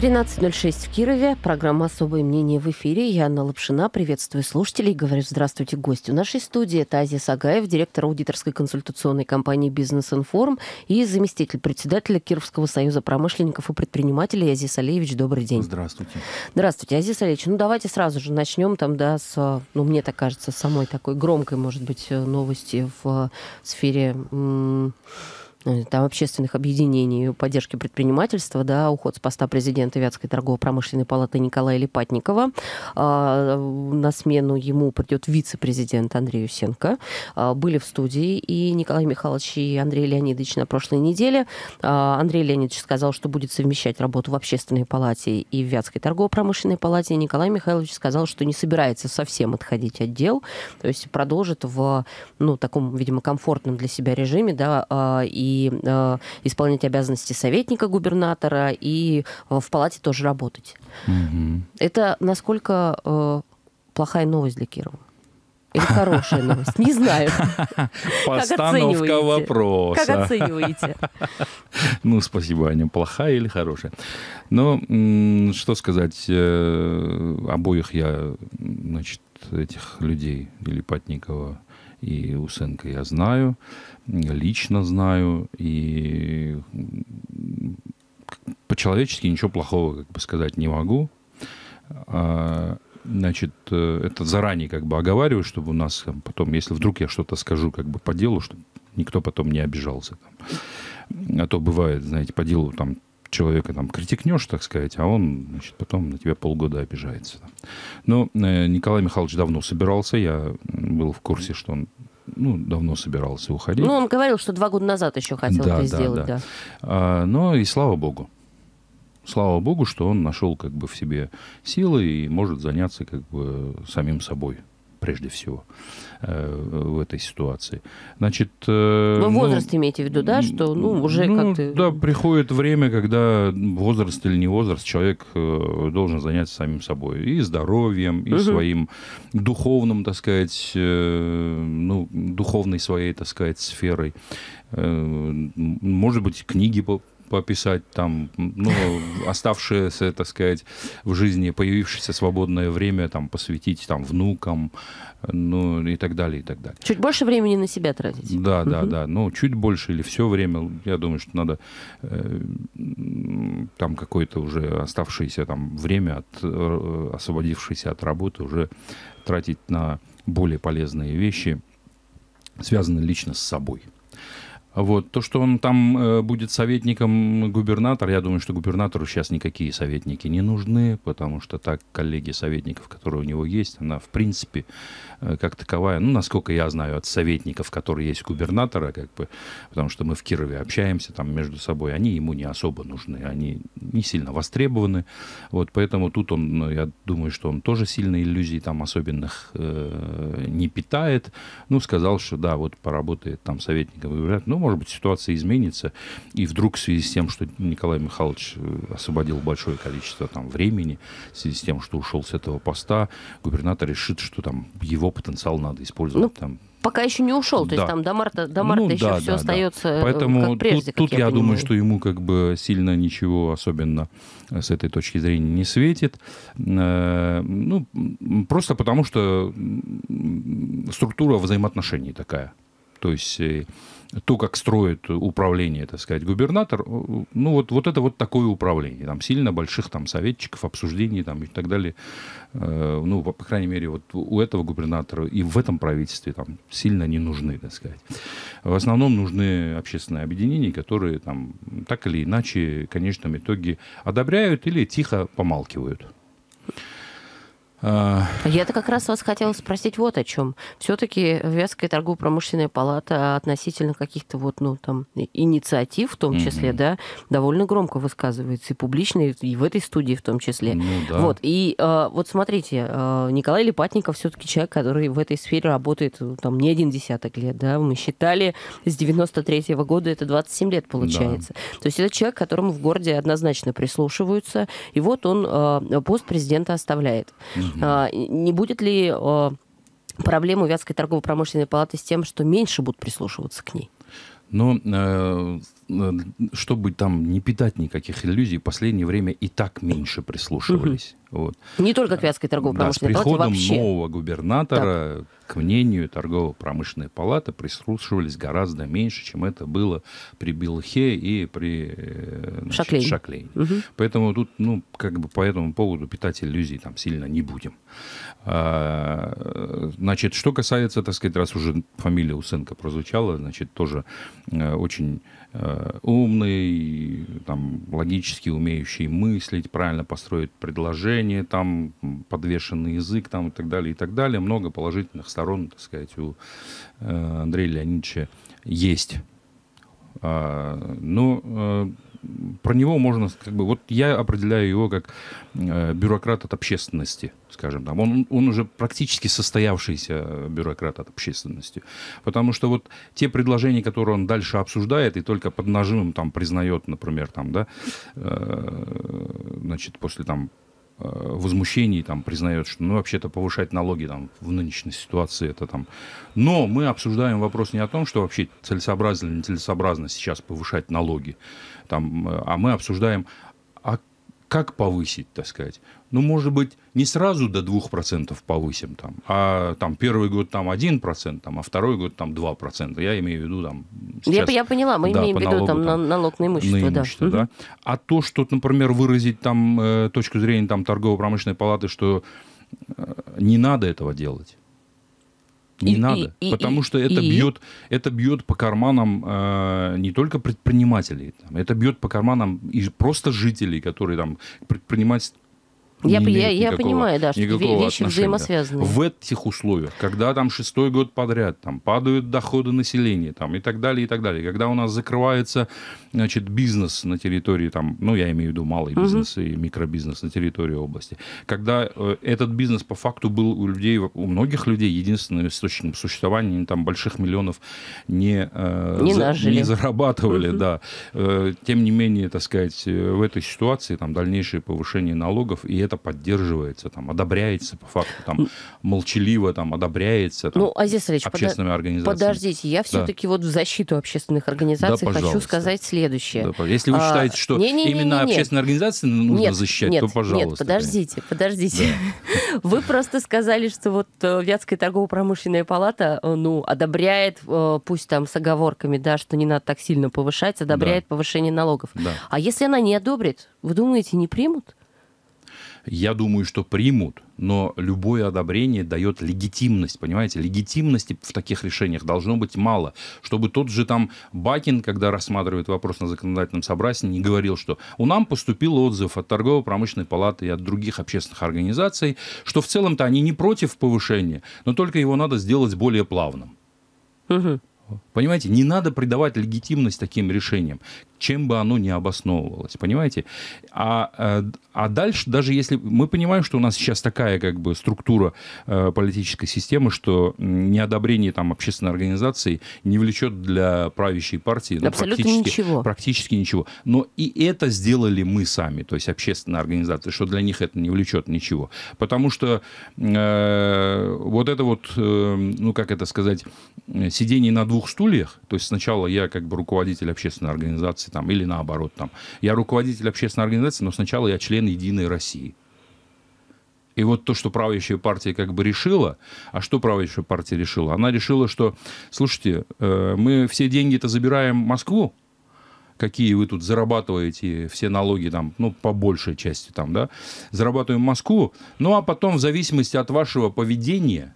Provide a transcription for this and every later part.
13.06 в Кирове. Программа «Особое мнение» в эфире. Я Анна Лапшина. Приветствую слушателей. Говорю здравствуйте гостю нашей студии. Это Азия Сагаев, директор аудиторской консультационной компании «Бизнес Информ» и заместитель председателя Кировского союза промышленников и предпринимателей Азия Салеевич. Добрый день. Здравствуйте. Здравствуйте, Азия Салеевич. Ну, давайте сразу же начнем там, да, с, ну, мне так кажется, самой такой громкой, может быть, новости в сфере Э, там, общественных объединений поддержки предпринимательства, да, уход с поста президента Вятской торгово-промышленной палаты Николая Липатникова. А, на смену ему придет вице-президент Андрей Усенко. А, были в студии и Николай Михайлович, и Андрей Леонидович на прошлой неделе. А, Андрей Леонидович сказал, что будет совмещать работу в общественной палате и в Вятской торгово-промышленной палате. И Николай Михайлович сказал, что не собирается совсем отходить от дел, то есть продолжит в, ну, таком, видимо, комфортном для себя режиме, да, и и э, исполнять обязанности советника губернатора, и в палате тоже работать. Угу. Это насколько э, плохая новость для Кирова? Или хорошая новость? Не знаю. Постановка вопроса. Как оцениваете? Ну, спасибо, Аня. Плохая или хорошая? Ну, что сказать, э, обоих я, значит, этих людей, или Патникова и Усенко я знаю лично знаю, и по-человечески ничего плохого, как бы сказать, не могу. А, значит, э, это заранее как бы оговариваю, чтобы у нас потом, если вдруг я что-то скажу как бы по делу, чтобы никто потом не обижался. Там. А то бывает, знаете, по делу там человека там критикнешь, так сказать, а он, значит, потом на тебя полгода обижается. Но э, Николай Михайлович давно собирался, я был в курсе, что он ну, давно собирался уходить. Ну, он говорил, что два года назад еще хотел да, это да, сделать, да. да. А, но и слава богу. Слава богу, что он нашел как бы в себе силы и может заняться как бы самим собой прежде всего в этой ситуации. Значит, э, Но ну, возраст имеете в виду, да, что ну уже ну, как-то да приходит время, когда возраст или не возраст человек э, должен заняться самим собой и здоровьем, и угу. своим духовным, так сказать, ну духовной своей, так сказать, сферой. Может быть, книги пописать, там, ну, оставшееся, так сказать, в жизни, появившееся свободное время, там, посвятить, там, внукам, ну, и так далее, и так далее. Чуть больше времени на себя тратить. Да, да, да, ну, чуть больше или все время, я думаю, что надо э, там какое-то уже оставшееся там время, от, э, освободившееся от работы, уже тратить на более полезные вещи, связанные лично с собой. Вот. То, что он там э, будет советником губернатора, я думаю, что губернатору сейчас никакие советники не нужны, потому что так коллеги советников, которые у него есть, она в принципе Э, как таковая, ну, насколько я знаю, от советников, которые есть губернатора, как бы, потому что мы в Кирове общаемся там между собой, они ему не особо нужны, они не сильно востребованы, вот, поэтому тут он, ну, я думаю, что он тоже сильно иллюзий там особенных э, не питает, ну, сказал, что да, вот поработает там советником, говорят, ну, может быть, ситуация изменится, и вдруг в связи с тем, что Николай Михайлович э, освободил большое количество там времени, в связи с тем, что ушел с этого поста, губернатор решит, что там его потенциал надо использовать ну, там. Пока еще не ушел, то да. есть там до марта, до марта ну, еще да, все да, остается да. Поэтому как прежде, тут, как тут я, я думаю, что ему как бы сильно ничего особенно э, с этой точки зрения не светит. Э, ну, просто потому что структура взаимоотношений такая. То есть э, то, как строит управление, так сказать, губернатор, ну, вот, вот это вот такое управление. Там сильно больших там советчиков, обсуждений там и так далее. Э, ну, по, по крайней мере, вот у этого губернатора и в этом правительстве там сильно не нужны, так сказать. В основном нужны общественные объединения, которые там так или иначе, в конечном итоге, одобряют или тихо помалкивают. А, Я-то как раз вас хотела спросить вот о чем. Все-таки Вятская торгово-промышленная палата относительно каких-то вот, ну, там, инициатив в том числе, mm-hmm. да, довольно громко высказывается и публично, и в этой студии в том числе. Ну, да. Вот, и э, вот смотрите, э, Николай Липатников все-таки человек, который в этой сфере работает э, там не один десяток лет, да, мы считали с 93-го года, это 27 лет получается. Да. То есть это человек, которому в городе однозначно прислушиваются, и вот он э, пост президента оставляет. Mm-hmm. Угу. Не будет ли а, проблема Вятской торгово-промышленной палаты с тем, что меньше будут прислушиваться к ней? Э, э, чтобы там не питать никаких иллюзий, в последнее время и так меньше прислушивались. Вот. Не только к Вятской Да, с торгово-промышленной палате, приходом вообще. нового губернатора к мнению торгово-промышленной палаты прислушивались гораздо меньше, чем это было при Белхе и при э, значит, Шаклейне. Шаклейне. Мгм. Поэтому тут, ну, как бы по этому поводу питать иллюзий там сильно не будем. А, Значит, что касается, так сказать, раз уже фамилия Усенко прозвучала, значит, тоже э, очень э, умный, там, логически умеющий мыслить, правильно построить предложение, там, подвешенный язык, там, и так далее, и так далее. Много положительных сторон, так сказать, у э, Андрея Леонидовича есть. А, Но э, про него можно, как бы, вот я определяю его как э, бюрократ от общественности, скажем там. Он, он уже практически состоявшийся бюрократ от общественности. Потому что вот те предложения, которые он дальше обсуждает и только под нажимом там признает, например, там, да, э, значит, после там э, возмущений там признает, что ну вообще-то повышать налоги там в нынешней ситуации это там. Но мы обсуждаем вопрос не о том, что вообще целесообразно или нецелесообразно сейчас повышать налоги, там, э, а мы обсуждаем, а как повысить, так сказать. Ну, может быть, не сразу до 2% повысим, там, а там первый год там 1%, там, а второй год там 2%. Я имею в виду там... Я, сейчас- я поняла, мы да, имеем в виду налогу там, на- налог на имущество, на да. имущество, Мгм. да. А то, что, например, выразить там э, точку зрения там торгово-промышленной палаты, что э, не надо этого делать. Не И- надо, и- потому и- что это и? бьет, это бьет по карманам э, не только предпринимателей, там, это бьет по карманам и просто жителей, которые там к предпринимательству Я, я, я понимаю, да, что вещи отношения. взаимосвязаны. В этих условиях, когда там шестой год подряд там падают доходы населения там, и так далее, и так далее, когда у нас закрывается значит, бизнес на территории, там, ну, я имею в виду малый бизнес и микробизнес на территории области, когда э, этот бизнес по факту был у людей, у многих людей единственным источником существования, там больших миллионов не, э, Не нажили. не зарабатывали, Мгм. да. Э, Тем не менее, так сказать, э, в этой ситуации там дальнейшее повышение налогов, и это поддерживается, там, одобряется по факту, там, молчаливо там, одобряется там, Ну, Алиевич, пода- общественными организациями. подождите, я все-таки вот в защиту общественных организаций хочу пожалуйста. сказать следующее. Да. Если вы А, считаете, что не-не-не-не-не. именно общественные организации нужно нет, защищать, нет, то пожалуйста. Нет, подождите, подождите. Вы просто сказали, что вот э, Вятская торгово-промышленная палата, э, ну, одобряет, э, пусть там с оговорками, да, что не надо так сильно повышать, одобряет повышение налогов. Да. А если она не одобрит, вы думаете, не примут? Я думаю, что примут, но любое одобрение дает легитимность, понимаете? Легитимности в таких решениях должно быть мало, чтобы тот же там Бакин, когда рассматривает вопрос на законодательном собрании, не говорил, что у нам поступил отзыв от торгово-промышленной палаты и от других общественных организаций, что в целом-то они не против повышения, но только его надо сделать более плавным. Понимаете, не надо придавать легитимность таким решениям, чем бы оно ни обосновывалось, понимаете? А, э, а дальше, даже если мы понимаем, что у нас сейчас такая как бы структура э, политической системы, что неодобрение там общественной организации не влечет для правящей партии ну, Абсолютно практически, ничего. практически ничего. Но и это сделали мы сами, то есть общественные организации, что для них это не влечет ничего. Потому что э, вот это вот, э, ну как это сказать, э, сидение на двух стульях, то есть сначала я как бы руководитель общественной организации, там, или наоборот, там, я руководитель общественной организации, но сначала я член Единой России. И вот то, что правящая партия как бы решила, а что правящая партия решила? Она решила, что, слушайте, э, мы все деньги-то забираем в Москву, какие вы тут зарабатываете, все налоги там, ну, по большей части там, да, зарабатываем в Москву, ну, а потом в зависимости от вашего поведения,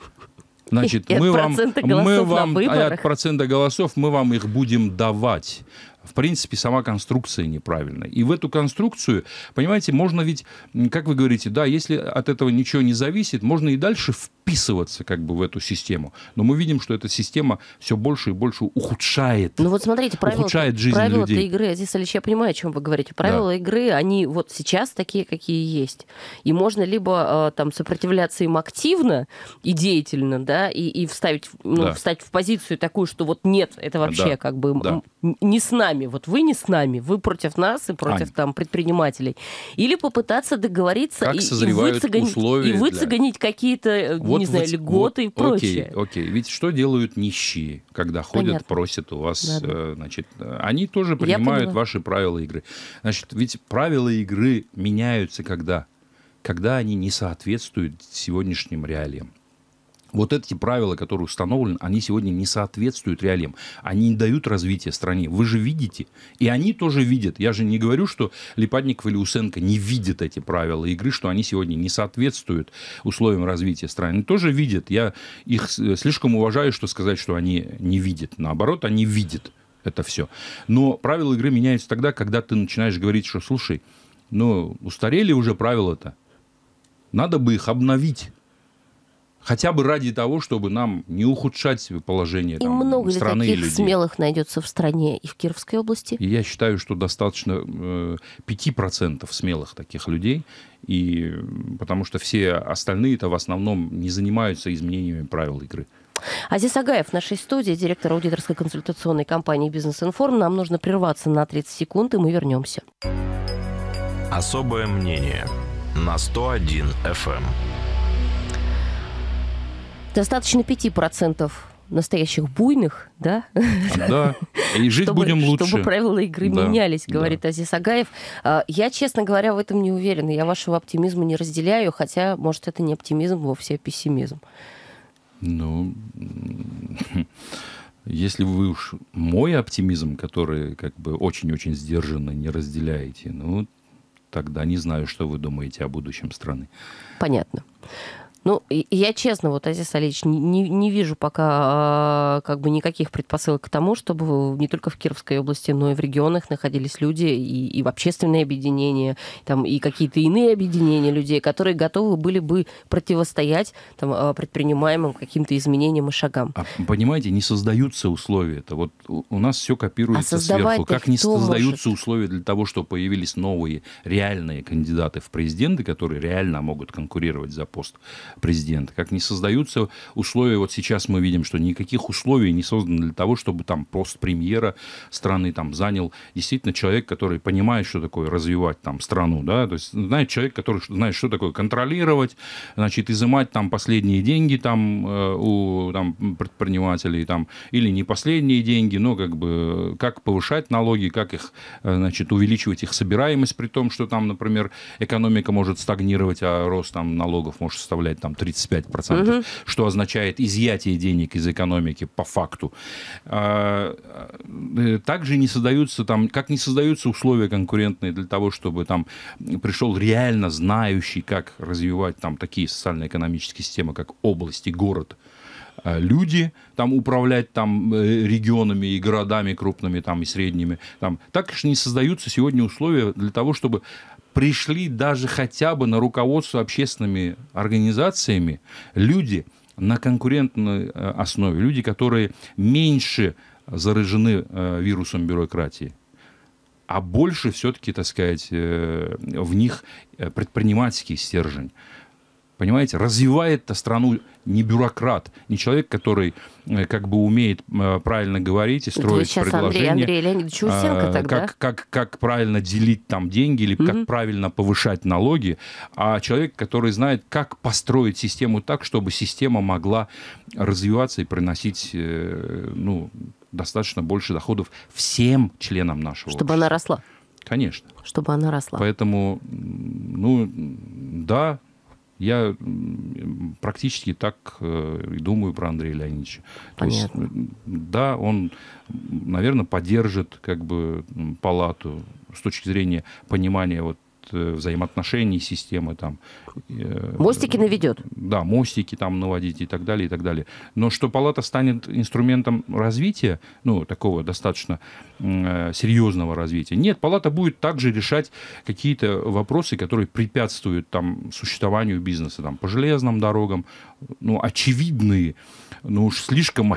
значит, мы вам, мы вам, от процента голосов мы вам их будем давать. В принципе, сама конструкция неправильная. И в эту конструкцию, понимаете, можно ведь, как вы говорите, да, если от этого ничего не зависит, можно и дальше вписываться как бы в эту систему. Но мы видим, что эта система все больше и больше ухудшает. Ну вот смотрите, правила, Ухудшает жизнь правила людей. игры, Азиз Алиевич, я понимаю, о чем вы говорите. Правила игры, они вот сейчас такие, какие есть. И можно либо э, там сопротивляться им активно и деятельно, да, и, и вставить, ну, Да. встать в позицию такую, что вот нет, это вообще Да, как бы да. не с нами нами. Вот вы не с нами, вы против нас и против Ань. там предпринимателей. Или попытаться договориться Как и, и выцегонить, и для- выцегонить какие-то, э, Вот не знаю, вот- льготы и вот, прочее. Окей, окей. Ведь что делают нищие, когда ходят, Понятно. просят у вас, Да-да. э, значит, э, они тоже принимают ваши правила игры. Значит, ведь правила игры меняются когда? Когда они не соответствуют сегодняшним реалиям. Вот эти правила, которые установлены, они сегодня не соответствуют реалиям. Они не дают развития стране. Вы же видите. И они тоже видят. Я же не говорю, что Липатников или Усенко не видят эти правила игры, что они сегодня не соответствуют условиям развития страны. Они тоже видят. Я их с- слишком уважаю, что сказать, что они не видят. Наоборот, они видят это все. Но правила игры меняются тогда, когда ты начинаешь говорить, что, слушай, ну, устарели уже правила-то. Надо бы их обновить. Хотя бы ради того, чтобы нам не ухудшать положение И там, много ли страны и таких людей. смелых найдется в стране и в Кировской области? И я считаю, что достаточно э, 5% смелых таких людей, и, потому что все остальные-то в основном не занимаются изменениями правил игры. Азиз Агаев в нашей студии, директор аудиторской консультационной компании «Бизнес-информ». Нам нужно прерваться на 30 секунд, и мы вернемся. Особое мнение на 101 FM. Достаточно 5% настоящих буйных, да, Да, и жить чтобы, будем лучше. чтобы правила игры Да, менялись, да. говорит Азиз Агаев. А, Я, честно говоря, в этом не уверена. Я вашего оптимизма не разделяю, хотя, может, это не оптимизм, вовсе а пессимизм. Ну, если вы уж мой оптимизм, который как бы очень-очень сдержанно не разделяете, ну, тогда не знаю, что вы думаете о будущем страны. Понятно. Ну, я честно, вот, Азиз Алиевич, не, не- вижу пока а, как бы никаких предпосылок к тому, чтобы не только в Кировской области, но и в регионах находились люди и, и в общественные объединения, там, и какие-то иные объединения людей, которые готовы были бы противостоять там, а, предпринимаемым каким-то изменениям и шагам. А понимаете, не создаются условия. Это вот у нас все копируется А сверху. Как не создаются может? условия для того, чтобы появились новые реальные кандидаты в президенты, которые реально могут конкурировать за пост президента. Как не создаются условия, вот сейчас мы видим, что никаких условий не создано для того, чтобы там пост премьера страны там занял действительно человек, который понимает, что такое развивать там страну, да, то есть знает человек, который знает, что такое контролировать, значит, изымать там последние деньги там э, у там, предпринимателей там, или не последние деньги, но как бы э, как повышать налоги, как их, э, значит, увеличивать их собираемость, при том, что там, например, экономика может стагнировать, а рост там налогов может составлять там 35%, что означает изъятие денег из экономики по факту. А, э, Также не создаются там, как не создаются условия конкурентные для того, чтобы там пришел реально знающий, как развивать там такие социально-экономические системы, как область и город, э, люди там управлять там э, регионами и городами крупными там и средними там. Так же не создаются сегодня условия для того чтобы пришли даже хотя бы на руководство общественными организациями люди на конкурентной э, основе люди которые меньше заражены э, вирусом бюрократии а больше все-таки, так сказать, э, в них предпринимательский стержень. Понимаете, развивает-то страну не бюрократ, не человек, который э, как бы умеет э, правильно говорить и строить сейчас Андрей, предложения. Андрей Леонидович Усенко А, тогда? Как, как, как правильно делить там деньги или Мгм. как правильно повышать налоги, а человек, который знает, как построить систему так, чтобы система могла развиваться и приносить э, ну, достаточно больше доходов всем членам нашего Чтобы общества. она росла. Конечно. Чтобы она росла. Поэтому, ну, да, я практически так э, и думаю про Андрея Леонидовича. То есть, Понятно. да, он, наверное, поддержит как бы палату с точки зрения понимания вот взаимоотношений системы там. э, Мостики наведет. да, мостики там наводить и так далее, и так далее. Но что палата станет инструментом развития, ну, такого достаточно э, серьезного развития. Нет, палата будет также решать какие-то вопросы, которые препятствуют там существованию бизнеса, там, по железным дорогам, ну, очевидные, ну, уж слишком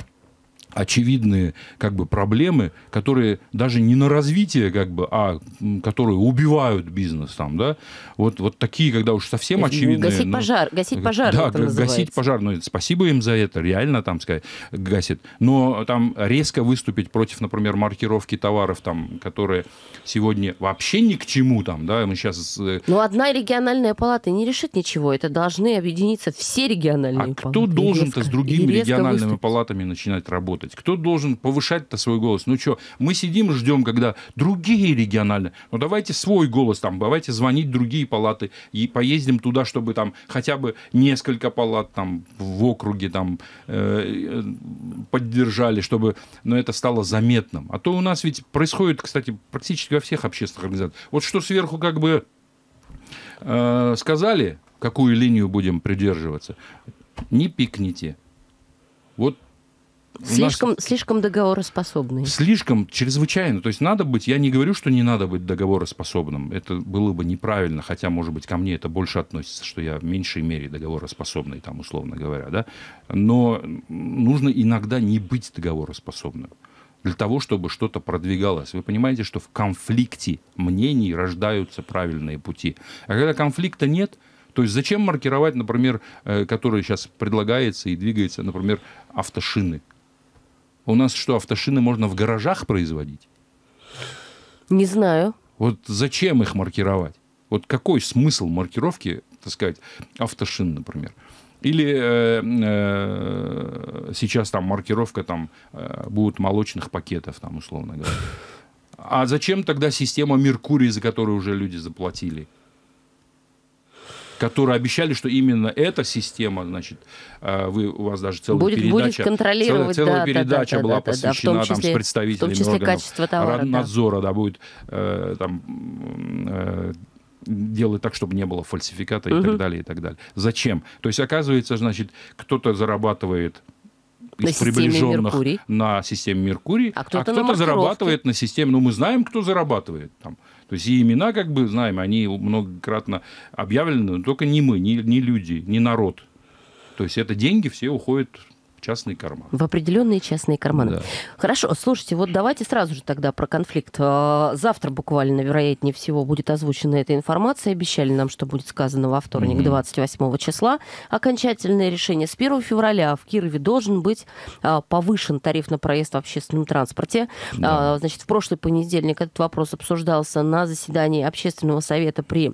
очевидные как бы проблемы, которые даже не на развитие как бы, а которые убивают бизнес там, да, вот вот такие, когда уж совсем очевидные. Гасить ну, пожар, гасить пожар. Да, гасить пожар, ну спасибо им за это, реально там сказать гасит, но там резко выступить против, например, маркировки товаров там, которые сегодня вообще ни к чему там, да, мы сейчас. Э, ну одна региональная палата не решит ничего, это должны объединиться все региональные а палаты. кто должен-то с другими региональными выступить. палатами начинать работать? Работать? Кто должен повышать-то свой голос? Ну что, мы сидим, ждем, когда другие региональные. Ну давайте свой голос там, давайте звонить другие палаты и поездим туда, чтобы там хотя бы несколько палат там в округе там э, поддержали, чтобы ну, это стало заметным. А то у нас ведь происходит, кстати, практически во всех общественных организациях. Вот что сверху как бы э, сказали, какую линию будем придерживаться, не пикните. Вот Слишком, нас... слишком договороспособный. Слишком, чрезвычайно. То есть надо быть, я не говорю, что не надо быть договороспособным. Это было бы неправильно, хотя, может быть, ко мне это больше относится, что я в меньшей мере договороспособный, там, условно говоря, да. Но нужно иногда не быть договороспособным для того, чтобы что-то продвигалось. Вы понимаете, что в конфликте мнений рождаются правильные пути. А когда конфликта нет, то есть зачем маркировать, например, э, который сейчас предлагается и двигается, например, автошины? У нас что, автошины можно в гаражах производить? Не знаю. Вот зачем их маркировать? Вот какой смысл маркировки, так сказать, автошин, например? Или э, э, сейчас там маркировка там э, будут молочных пакетов, там условно говоря. А зачем тогда система Меркурий, за которую уже люди заплатили? Которые обещали, что именно эта система, значит, э, вы, у вас даже целая будет, передача, будет контролировать, целая, целая да, передача да, была да, посвящена да, да, там, с представителями в том числе органов товара, надзора, да. да, будет э, там э, делать так, чтобы не было фальсификата и так далее, и так далее. Зачем? То есть, оказывается, значит, кто-то зарабатывает из на приближенных Меркурий. на системе Меркурий, а кто-то, а кто-то зарабатывает на системе, ну мы знаем, кто зарабатывает там. То есть и имена, как бы знаем, они многократно объявлены, но только не мы, не, не люди, не народ. То есть это деньги все уходят частный карман. В определенные частные карманы. Да. Хорошо, слушайте, вот давайте сразу же тогда про конфликт. А, завтра буквально, вероятнее всего, будет озвучена эта информация. Обещали нам, что будет сказано во вторник, mm-hmm. 28 числа. Окончательное решение с 1 февраля в Кирове должен быть а, повышен тариф на проезд в общественном транспорте. Да. А, значит, в прошлый понедельник этот вопрос обсуждался на заседании общественного совета при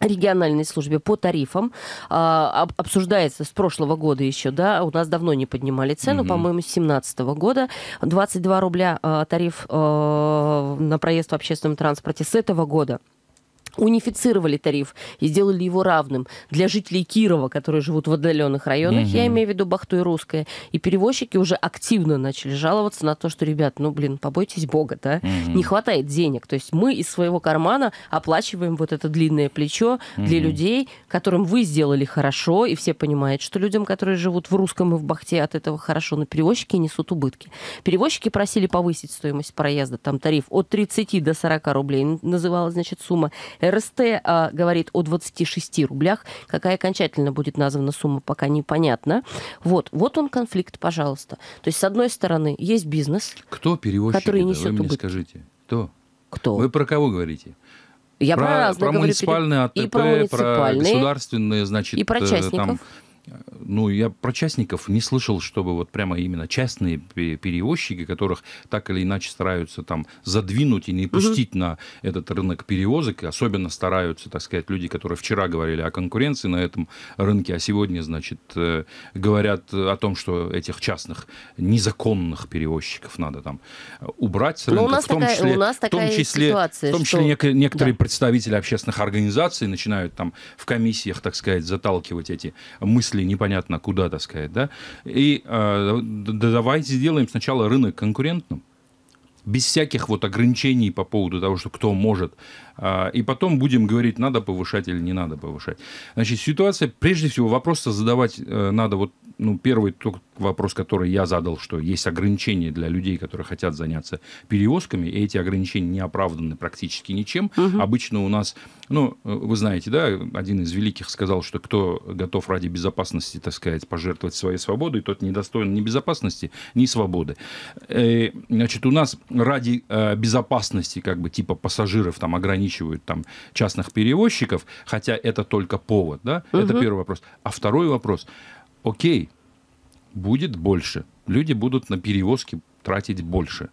региональной службе по тарифам. А, обсуждается с прошлого года еще, да, у нас давно не поднимали цену, mm-hmm. по-моему, с 2017 года. 22 рубля а, тариф а, на проезд в общественном транспорте с этого года унифицировали тариф и сделали его равным для жителей Кирова, которые живут в отдаленных районах, угу. я имею в виду Бахту и Русское. И перевозчики уже активно начали жаловаться на то, что, ребят, ну, блин, побойтесь Бога, да, угу. не хватает денег. То есть мы из своего кармана оплачиваем вот это длинное плечо угу. для людей, которым вы сделали хорошо, и все понимают, что людям, которые живут в Русском и в Бахте, от этого хорошо, но перевозчики несут убытки. Перевозчики просили повысить стоимость проезда, там тариф от 30 до 40 рублей, называлась, значит, сумма. РСТ а, говорит о 26 рублях. Какая окончательно будет названа сумма, пока непонятно. Вот, вот он конфликт, пожалуйста. То есть, с одной стороны, есть бизнес, Кто перевозчик который несет Вы мне убытки. скажите. Кто? Кто? Вы про кого говорите? Я про, про, про муниципальные АТП, и про, муниципальные, про государственные, значит, и про частников. Там, ну, я про частников не слышал, чтобы вот прямо именно частные перевозчики, которых так или иначе стараются там задвинуть и не пустить угу. на этот рынок перевозок, особенно стараются, так сказать, люди, которые вчера говорили о конкуренции на этом рынке, а сегодня, значит, э, говорят о том, что этих частных незаконных перевозчиков надо там убрать с рынка, у нас в том такая, числе, у нас в том числе, ситуация, в том числе что... некоторые да. представители общественных организаций начинают там в комиссиях, так сказать, заталкивать эти мысли ушли непонятно куда, так сказать, да, и э, давайте сделаем сначала рынок конкурентным, без всяких вот ограничений по поводу того, что кто может. А, и потом будем говорить, надо повышать или не надо повышать. Значит, ситуация, прежде всего, вопрос задавать э, надо вот ну, первый вопрос, который я задал, что есть ограничения для людей, которые хотят заняться перевозками, и эти ограничения не оправданы практически ничем. Угу. Обычно у нас, ну, вы знаете, да, один из великих сказал, что кто готов ради безопасности, так сказать, пожертвовать своей свободой, тот не достоин ни безопасности, ни свободы. Э, значит, у нас ради э, безопасности, как бы, типа пассажиров там ограничивают там частных перевозчиков, хотя это только повод, да, угу. это первый вопрос. А второй вопрос – окей, будет больше. Люди будут на перевозки тратить больше.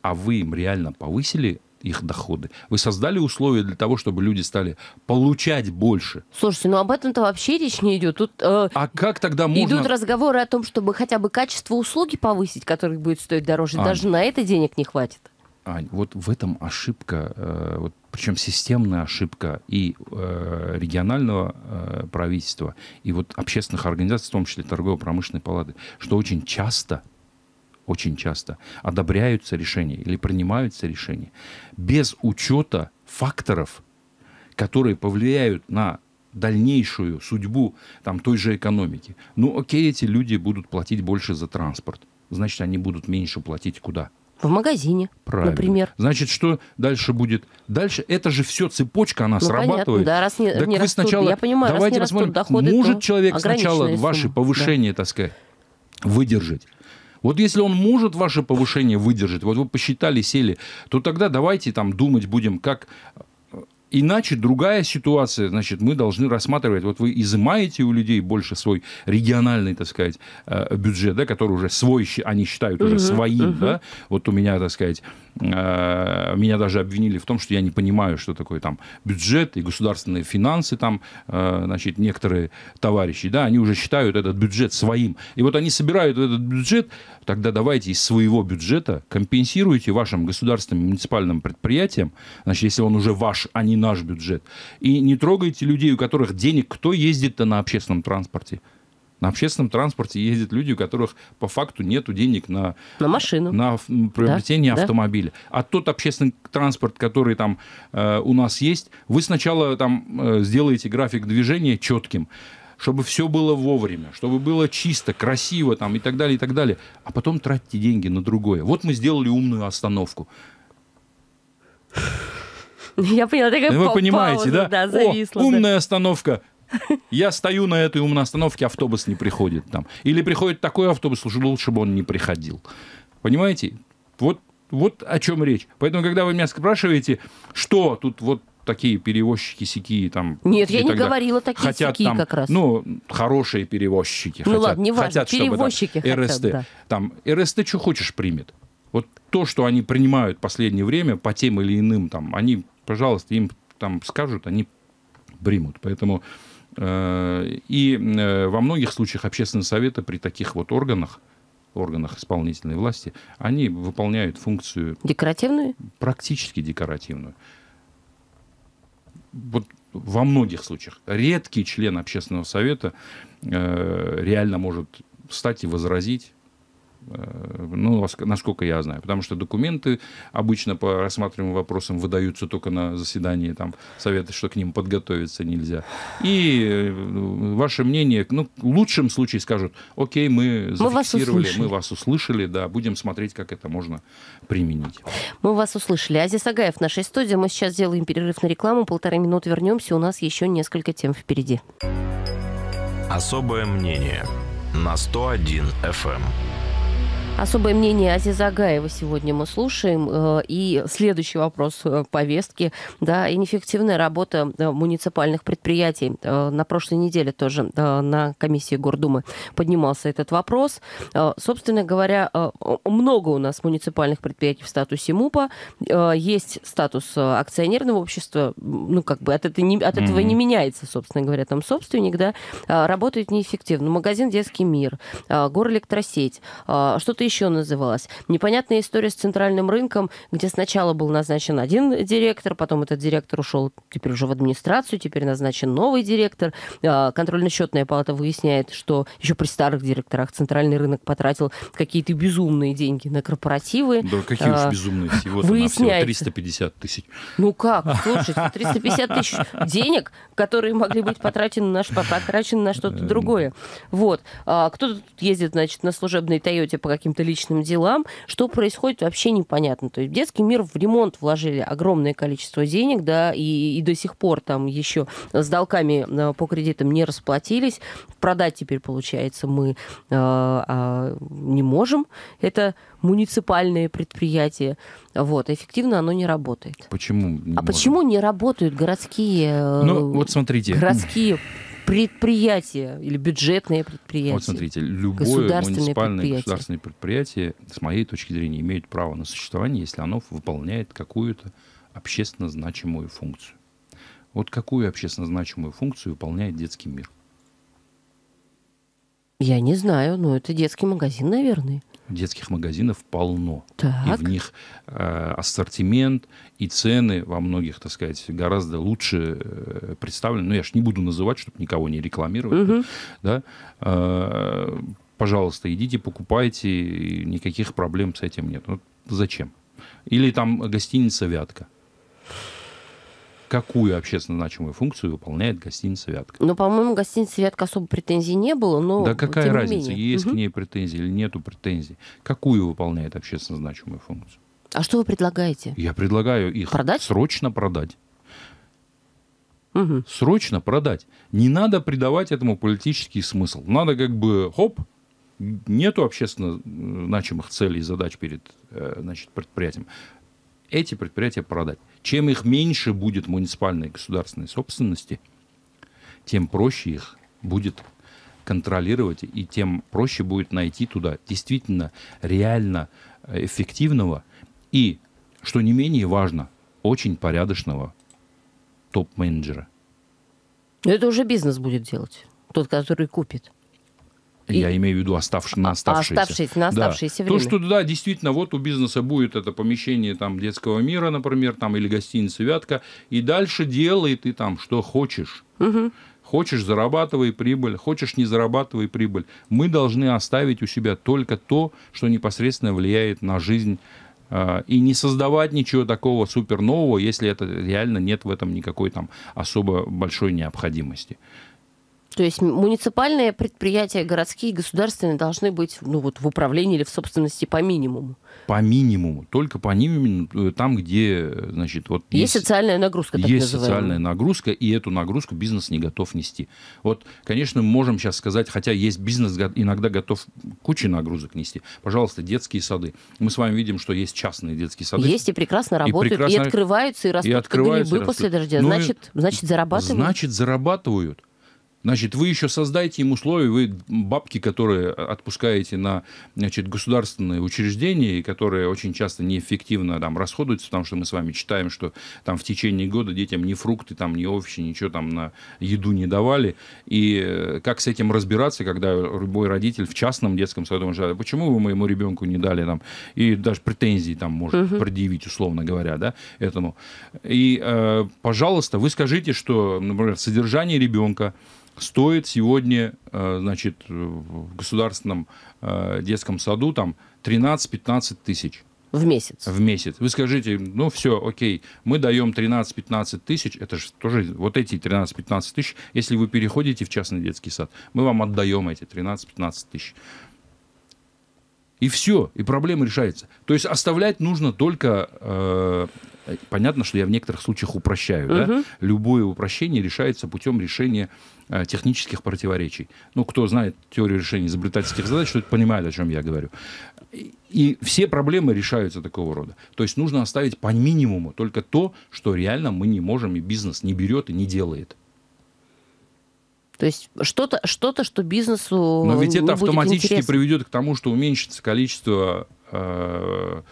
А вы им реально повысили их доходы. Вы создали условия для того, чтобы люди стали получать больше. Слушайте, ну об этом-то вообще речь не идет. Тут, э, а как тогда можно... Идут разговоры о том, чтобы хотя бы качество услуги повысить, которых будет стоить дороже. Ань, Даже на это денег не хватит. Ань, вот в этом ошибка, э, вот причем системная ошибка и э, регионального э, правительства, и вот общественных организаций, в том числе торгово-промышленной палаты, что очень часто, очень часто одобряются решения или принимаются решения без учета факторов, которые повлияют на дальнейшую судьбу там, той же экономики. Ну, окей, эти люди будут платить больше за транспорт. Значит, они будут меньше платить куда? В магазине, Правильно. например. Значит, что дальше будет? Дальше это же все цепочка, она ну, срабатывает. Понятно, да, раз не, так не вы растут, сначала, я понимаю, давайте раз не посмотрим, доходы, может человек сначала сумма. ваши повышения, да. так сказать, выдержать? Вот если он может ваше повышение выдержать, вот вы посчитали, сели, то тогда давайте там думать будем, как Иначе другая ситуация, значит, мы должны рассматривать, вот вы изымаете у людей больше свой региональный, так сказать, э, бюджет, да, который уже свой, они считают уже uh-huh, своим, uh-huh. да, вот у меня, так сказать, э, меня даже обвинили в том, что я не понимаю, что такое там бюджет и государственные финансы, там, э, значит, некоторые товарищи, да, они уже считают этот бюджет своим. И вот они собирают этот бюджет, тогда давайте из своего бюджета компенсируйте вашим государственным муниципальным предприятиям, значит, если он уже ваш, а не наш бюджет. И не трогайте людей, у которых денег. Кто ездит-то на общественном транспорте? На общественном транспорте ездят люди, у которых по факту нет денег на, на машину, на приобретение да? автомобиля. Да. А тот общественный транспорт, который там э, у нас есть, вы сначала там э, сделаете график движения четким, чтобы все было вовремя, чтобы было чисто, красиво там и так далее, и так далее. А потом тратите деньги на другое. Вот мы сделали умную остановку. Я поняла, такая Вы понимаете, да? да зависла, О, умная да. остановка. Я стою на этой умной остановке, автобус не приходит там. Или приходит такой автобус, лучше бы он не приходил. Понимаете? Вот, вот о чем речь. Поэтому, когда вы меня спрашиваете, что тут вот такие перевозчики сики там. Нет, я не говорила такие хотят, сики там, как раз. Ну, хорошие перевозчики. Ну хотят, ладно, не важно, хотят, перевозчики чтобы, там, РСТ. Да. Там РСТ что хочешь примет. Вот то, что они принимают в последнее время по тем или иным, там, они пожалуйста, им там скажут, они примут. Поэтому э, и э, во многих случаях общественные советы при таких вот органах, органах исполнительной власти, они выполняют функцию... Декоративную? Практически декоративную. Вот во многих случаях. Редкий член общественного совета э, реально может встать и возразить ну, насколько я знаю. Потому что документы обычно по рассматриваемым вопросам выдаются только на заседании там, совета, что к ним подготовиться нельзя. И э, ваше мнение, ну, в лучшем случае скажут, окей, мы зафиксировали, мы вас, мы вас услышали, да, будем смотреть, как это можно применить. Мы вас услышали. Азис Агаев в нашей студии. Мы сейчас сделаем перерыв на рекламу, полторы минуты вернемся. У нас еще несколько тем впереди. Особое мнение на 101 FM. Особое мнение Азиза Агаева сегодня мы слушаем. Э, и следующий вопрос э, повестки. Да, неэффективная работа э, муниципальных предприятий. На прошлой неделе тоже на комиссии Гордумы поднимался этот вопрос. Собственно говоря, много у нас муниципальных предприятий в статусе МУПа. Есть статус акционерного общества. Ну, как бы от, этого не, от этого mm-hmm. не меняется, собственно говоря, там собственник, да. Работает неэффективно. Магазин «Детский мир», горэлектросеть, что-то что-то еще называлось. Непонятная история с центральным рынком, где сначала был назначен один директор, потом этот директор ушел теперь уже в администрацию, теперь назначен новый директор. А, контрольно-счетная палата выясняет, что еще при старых директорах центральный рынок потратил какие-то безумные деньги на корпоративы. Да какие уж А, безумные всего-то выясняется. 350 тысяч. Ну как? Слушайте, 350 тысяч денег, которые могли быть потрачены на, потрачены на что-то другое. Вот. А кто-то тут ездит, значит, на служебной Тойоте по каким-то личным делам. Что происходит, вообще непонятно. То есть в детский мир в ремонт вложили огромное количество денег, да, и, и до сих пор там еще с долгами э, по кредитам не расплатились. Продать теперь, получается, мы э, а, не можем. Это муниципальное предприятие. Вот. Эффективно оно не работает. Почему? не А можем? почему не работают городские, э, Ну, вот смотрите. городские предприятия или бюджетные предприятия? Вот смотрите, любое муниципальное предприятие. государственное предприятие, с моей точки зрения, имеет право на существование, если оно выполняет какую-то общественно значимую функцию. Вот какую общественно значимую функцию выполняет детский мир? Я не знаю, но это детский магазин, наверное. Детских магазинов полно. Так. И в них э, ассортимент и цены во многих, так сказать, гораздо лучше э, представлены. Ну, я ж не буду называть, чтобы никого не рекламировать. Мгм. Да? Э, пожалуйста, идите, покупайте, никаких проблем с этим нет. Ну, зачем? Или там гостиница «Вятка». Какую общественно значимую функцию выполняет гостиница «Вятка»? Но, по-моему, гостинице «Вятка» особо претензий не было, но да какая тем не разница, менее. есть Мгм. к ней претензии или нету претензий? Какую выполняет общественно значимую функцию? А что вы предлагаете? Я предлагаю их Продать? срочно продать. Мгм. Срочно продать. Не надо придавать этому политический смысл. Надо как бы, хоп, нету общественно э, значимых целей и задач перед э, значит, предприятием. Эти предприятия продать. Чем их меньше будет муниципальной и государственной собственности, тем проще их будет контролировать, и тем проще будет найти туда действительно реально э, эффективного и, что не менее важно, очень порядочного топ-менеджера. Это уже бизнес будет делать. Тот, который купит. И- Я имею в виду оставш... на А, оставшиеся. оставшееся- на Да. оставшееся То, время. что, да, действительно, вот у бизнеса будет это помещение там детского мира, например, там, или гостиница «Вятка», и дальше делай ты там что хочешь. Хочешь, зарабатывай прибыль, хочешь, не зарабатывай прибыль. Мы должны оставить у себя только то, что непосредственно влияет на жизнь э, и не создавать ничего такого супер нового, если это реально нет в этом никакой там особо большой необходимости. То есть муниципальные предприятия, городские, государственные должны быть ну, вот, в управлении или в собственности по минимуму. По минимуму, только по минимуму, э, там, где, э, значит, вот Есть, социальная нагрузка, так есть называемая. социальная нагрузка, и эту нагрузку бизнес не готов нести. Вот, конечно, мы можем сейчас сказать, хотя есть бизнес иногда готов кучу нагрузок нести. Пожалуйста, детские сады. Мы с вами видим, что есть частные детские сады. Есть и прекрасно работают, и, прекрасно- открываются, и растут, как открываются, грибы и после растут. дождя. Ну и- значит, значит, зарабатывают. Значит, зарабатывают. Значит, вы еще создайте им условия, вы бабки, которые отпускаете на значит, государственные учреждения, и которые очень часто неэффективно там, расходуются, потому что мы с вами читаем, что там в течение года детям ни фрукты, там, ни овощи, ничего там на еду не давали. И э, как с этим разбираться, когда любой родитель в частном детском саду может сказать, «А почему вы моему ребенку не дали там, и даже претензии там может предъявить, условно говоря, да, этому. И, э, пожалуйста, вы скажите, что, например, содержание ребенка стоит сегодня, э, значит, в государственном э, детском саду там 13-15 тысяч В месяц. в месяц. Вы скажите, ну все, окей, мы даем 13-15 тысяч, это же тоже вот эти 13-15 тысяч, если вы переходите в частный детский сад, мы вам отдаем эти 13-15 тысяч. И все, и проблема решается. То есть оставлять нужно только... э, понятно, что я в некоторых случаях упрощаю. да? Любое упрощение решается путем решения э, технических противоречий. Ну, кто знает теорию решения изобретательских задач, тот понимает, о чем я говорю. И все проблемы решаются такого рода. То есть нужно оставить по минимуму только то, что реально мы не можем, и бизнес не берет и не делает. То есть что-то, что-то, что бизнесу Но ведь не это автоматически интересно. приведет к тому, что уменьшится количество э,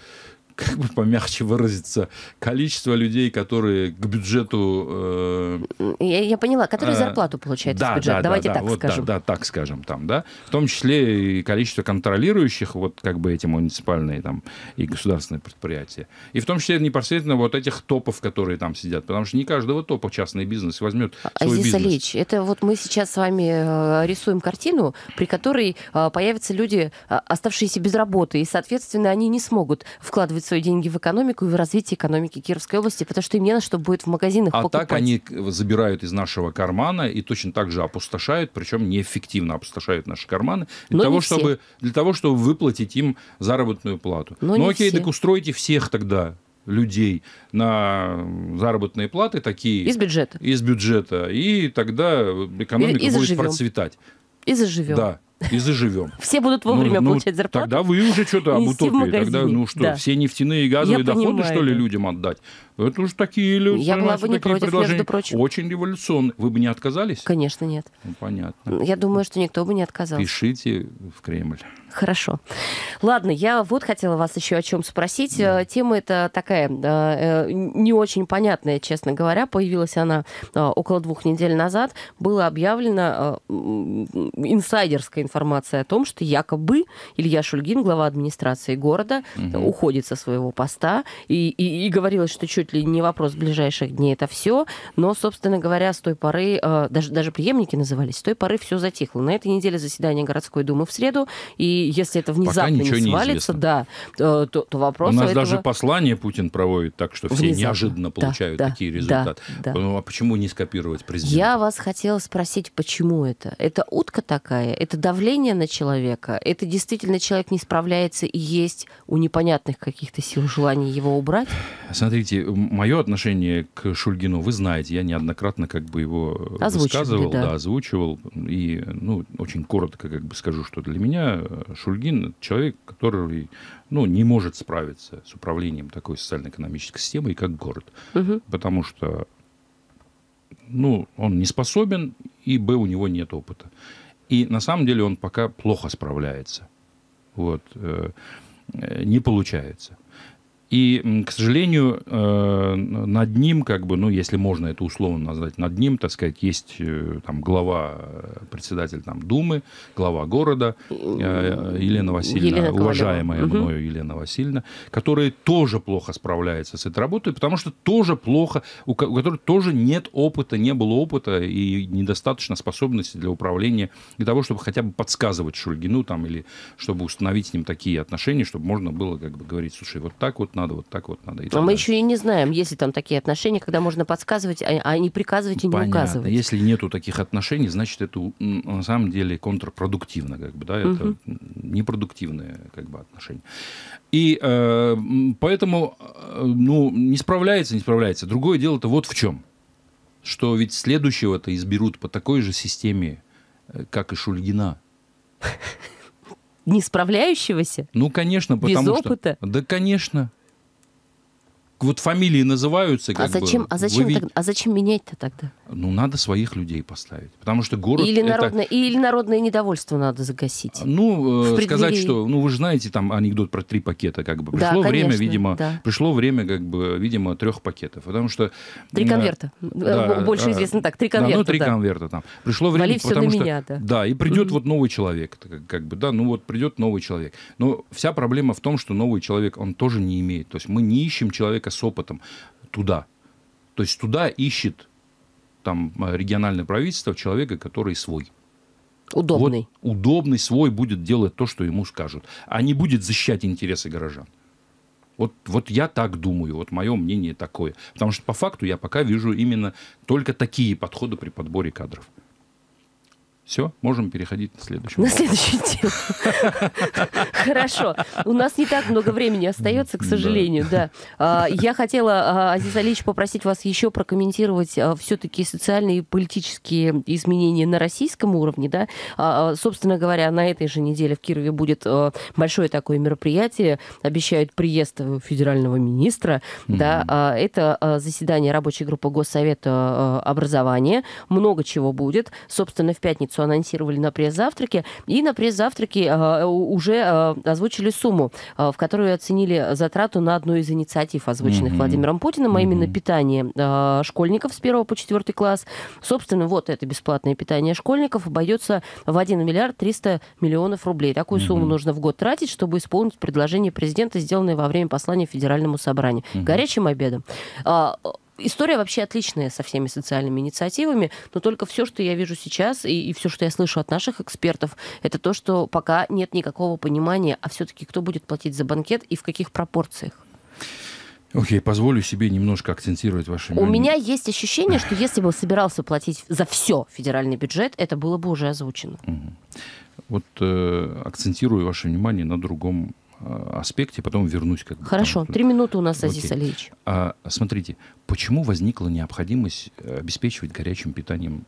как бы помягче выразиться, количество людей, которые к бюджету... Э, я, я поняла, которые э, зарплату получают да, из бюджета. Да, Давайте да, так вот, скажем. Да, да, так скажем там, да. В том числе и количество контролирующих вот как бы эти муниципальные там и государственные предприятия. И в том числе непосредственно вот этих топов, которые там сидят. Потому что не каждого топа частный бизнес возьмет свой Азиз бизнес. Алич, это вот мы сейчас с вами э, рисуем картину, при которой э, появятся люди, оставшиеся без работы, и, соответственно, они не смогут вкладывать свои деньги в экономику и в развитие экономики Кировской области, потому что им не на что будет в магазинах а покупать. так они забирают из нашего кармана и точно так же опустошают, причем неэффективно опустошают наши карманы, для, Но того, чтобы, для того, чтобы выплатить им заработную плату. Но ну окей, все. так устройте всех тогда людей на заработные платы такие. Из бюджета. Из бюджета. И тогда экономика и, и будет процветать. И заживем. Да и заживем. Все будут вовремя ну, получать зарплату. Тогда вы уже что-то об утопии. Тогда, ну что, да. все нефтяные и газовые Я доходы, понимаю, что ли, да. людям отдать? Это уж такие люди. Я была бы не против, между прочим. Очень революционные. Вы бы не отказались? Конечно, нет. Ну, понятно. Я думаю, что никто бы не отказался. Пишите в Кремль. Хорошо. Ладно, я вот хотела вас еще о чем спросить. Да. Э, тема эта такая э, э, не очень понятная, честно говоря. Появилась она около двух недель назад. Было объявлено инсайдерская информация о том, что якобы Илья Шульгин, глава администрации города, угу. уходит со своего поста. И, и, и говорилось, что чуть ли не вопрос ближайших дней это все. Но, собственно говоря, с той поры, даже, даже преемники назывались, с той поры все затихло. На этой неделе заседание городской думы в среду. И если это внезапно не свалится, да, то, то вопрос... У нас этого... даже послание Путин проводит так, что все внезапно. неожиданно получают да, такие результаты. Да, да. Ну, а почему не скопировать президента? Я вас хотела спросить, почему это? Это утка такая? Это давление на человека? Это действительно человек не справляется и есть у непонятных каких-то сил желание его убрать? Смотрите, мое отношение к Шульгину вы знаете. Я неоднократно как бы его высказывал, да. да, озвучивал. И ну, очень коротко как бы скажу, что для меня Шульгин – человек, который ну, не может справиться с управлением такой социально-экономической системой, как город. Угу. Потому что ну, он не способен, и, б, у него нет опыта. И на самом деле он пока плохо справляется. Вот, э, не получается. И, к сожалению, э, над ним, как бы, ну, если можно это условно назвать, над ним, так сказать, есть э, там глава, э, председатель там Думы, глава города Елена Васильевна, Елена уважаемая угу. мною Елена Васильевна, которая тоже плохо справляется с этой работой, потому что тоже плохо, у которой тоже нет опыта, не было опыта и недостаточно способности для управления, для того, чтобы хотя бы подсказывать Шульгину там, или чтобы установить с ним такие отношения, чтобы можно было как бы говорить, слушай, вот так вот надо, вот так вот надо. А мы еще и не знаем, есть ли там такие отношения, когда можно подсказывать, а, а не приказывать и не Понятно. указывать. Если нету таких отношений, значит, это на самом деле контрпродуктивно, как бы, да, это угу. непродуктивное как бы отношение. И э, поэтому, э, ну, не справляется, не справляется. Другое дело-то вот в чем. Что ведь следующего-то изберут по такой же системе, э, как и Шульгина не справляющегося? Ну, конечно, потому Без опыта? что... Да, конечно вот фамилии называются. а зачем, бы, а зачем, вы... так, а зачем менять-то тогда? Ну, надо своих людей поставить. Потому что город... Или, это... народное, или народное недовольство надо загасить. Ну, э, сказать, что... Ну, вы же знаете там анекдот про три пакета, как бы. Пришло да, время, конечно, видимо... Да. Пришло время, как бы, видимо, трех пакетов. Потому что... Три конверта. Да, Больше известно так, три конверта. Да, ну, три да. конверта там. Пришло время, Вали потому что... Меня, да. да, и придет mm-hmm. вот новый человек. Как, как бы, да, ну вот придет новый человек. Но вся проблема в том, что новый человек, он тоже не имеет. То есть мы не ищем человека с опытом туда. То есть туда ищет там региональное правительство человека, который свой. Удобный. Вот, удобный, свой будет делать то, что ему скажут, а не будет защищать интересы горожан. Вот, вот я так думаю, вот мое мнение такое. Потому что по факту я пока вижу именно только такие подходы при подборе кадров. Все, можем переходить на следующую. На следующую тему. Хорошо. У нас не так много времени остается, к сожалению, да. А, я хотела, а, Азиз Алич, попросить вас еще прокомментировать а, все-таки социальные и политические изменения на российском уровне, да. Собственно говоря, на этой же неделе в Кирове будет большое такое мероприятие. Обещают приезд федерального министра, да. Это заседание рабочей группы Госсовета образования. Много чего будет. Собственно, в пятницу пятницу анонсировали на пресс-завтраке, и на пресс-завтраке э, уже э, озвучили сумму, э, в которую оценили затрату на одну из инициатив, озвученных mm-hmm. Владимиром Путиным, а именно питание школьников с 1 по 4 класс. Собственно, вот это бесплатное питание школьников обойдется в 1 миллиард 300 миллионов рублей. Такую mm-hmm. сумму нужно в год тратить, чтобы исполнить предложение президента, сделанное во время послания Федеральному собранию. Mm-hmm. Горячим обедом. История вообще отличная со всеми социальными инициативами, но только все, что я вижу сейчас, и, и все, что я слышу от наших экспертов, это то, что пока нет никакого понимания, а все-таки кто будет платить за банкет и в каких пропорциях. Окей, okay, позволю себе немножко акцентировать ваше У меня есть ощущение, что если бы собирался платить за все федеральный бюджет, это было бы уже озвучено. Угу. Вот э, акцентирую ваше внимание на другом аспекте, потом вернусь как. Хорошо, три минуты у нас, Азиз Алиевич. А, смотрите, почему возникла необходимость э, обеспечивать горячим питанием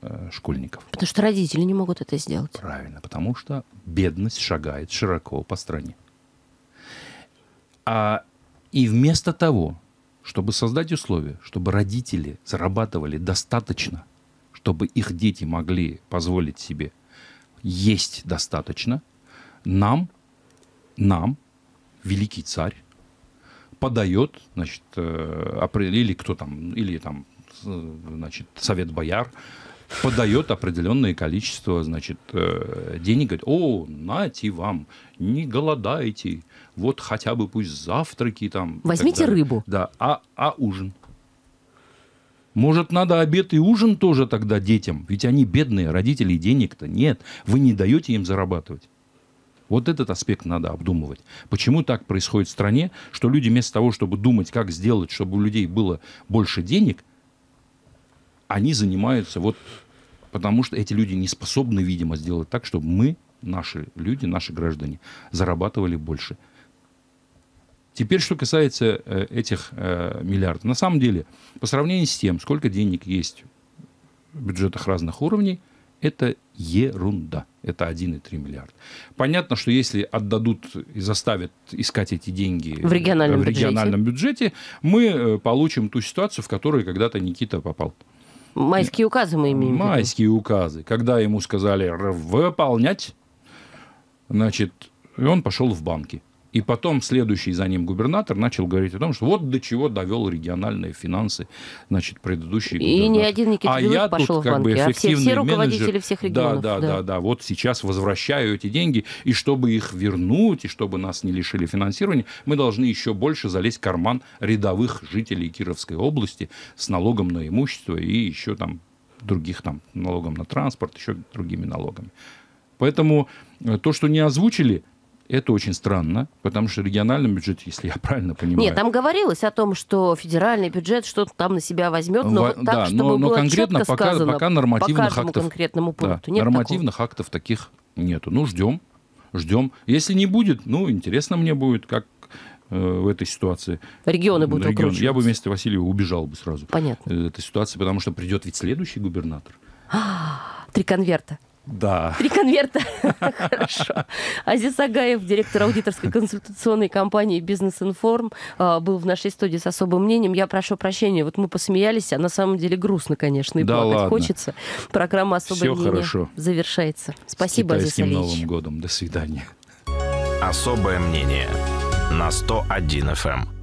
э, школьников? Потому что родители не могут это сделать. Правильно, потому что бедность шагает широко по стране. А, и вместо того, чтобы создать условия, чтобы родители зарабатывали достаточно, чтобы их дети могли позволить себе есть достаточно, нам нам великий царь подает, значит, э, или кто там, или там, значит, совет бояр, подает определенное количество, значит, э, денег, говорит, о, нате вам, не голодайте, вот хотя бы пусть завтраки там. Возьмите рыбу. Да, а, а ужин? Может, надо обед и ужин тоже тогда детям? Ведь они бедные, родителей денег-то нет. Вы не даете им зарабатывать. Вот этот аспект надо обдумывать. Почему так происходит в стране, что люди вместо того, чтобы думать, как сделать, чтобы у людей было больше денег, они занимаются вот потому что эти люди не способны, видимо, сделать так, чтобы мы, наши люди, наши граждане, зарабатывали больше. Теперь, что касается э, этих э, миллиардов. На самом деле, по сравнению с тем, сколько денег есть в бюджетах разных уровней, это ерунда. Это 1,3 миллиарда. Понятно, что если отдадут и заставят искать эти деньги в региональном, в региональном бюджете. бюджете, мы э, получим ту ситуацию, в которую когда-то Никита попал. Майские указы мы имеем Майские указы. Когда ему сказали выполнять, значит, и он пошел в банки. И потом следующий за ним губернатор начал говорить о том, что вот до чего довел региональные финансы, значит, предыдущий И губернатор. не один Никита а я пошел тут, как в банки, бы, а все, все руководители менеджер. всех регионов. Да, да, да, да, да. Вот сейчас возвращаю эти деньги, и чтобы их вернуть, и чтобы нас не лишили финансирования, мы должны еще больше залезть в карман рядовых жителей Кировской области с налогом на имущество и еще там других там налогом на транспорт, еще другими налогами. Поэтому э, то, что не озвучили, это очень странно, потому что в региональном бюджете, если я правильно понимаю... Нет, там говорилось о том, что федеральный бюджет что-то там на себя возьмет, но Во, так, да, чтобы но, но было конкретно четко пока, сказано пока нормативных по актов, конкретному пункту. Да, Нет нормативных такого. актов таких нету. Ну, ждем, ждем. Если не будет, ну, интересно мне будет, как э, в этой ситуации. Регионы будут Регион. Я бы вместе Васильева убежал бы сразу. Понятно. Этой ситуации, потому что придет ведь следующий губернатор. Три конверта. Да. Три конверта. Хорошо. Азиз Агаев, директор аудиторской консультационной компании «Бизнес Информ», а, был в нашей студии с особым мнением. Я прошу прощения, вот мы посмеялись, а на самом деле грустно, конечно, и да плакать ладно. хочется. Программа «Особое Все мнение» хорошо. завершается. Спасибо, Азиз Алиевич. Новым годом. До свидания. «Особое мнение» на 101 FM.